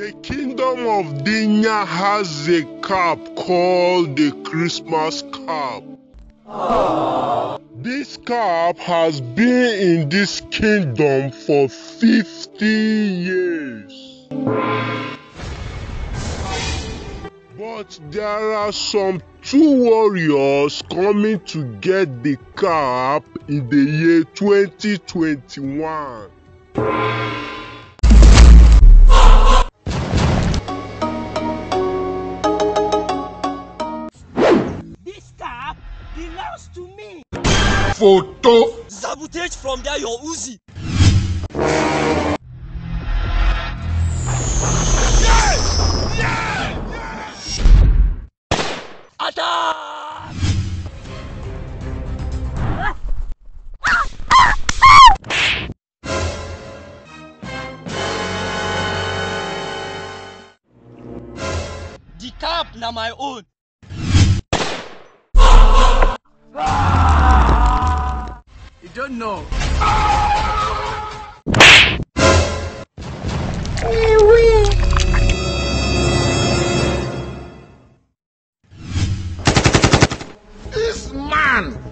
The kingdom of Dinya has a cap called the Christmas cap. This cap has been in this kingdom for 50 years. But there are some two warriors coming to get the cap in the year 2021. Belongs to me. Photo. Sabotage from there, your Uzi. Attack! The cap na my own. Don't. This man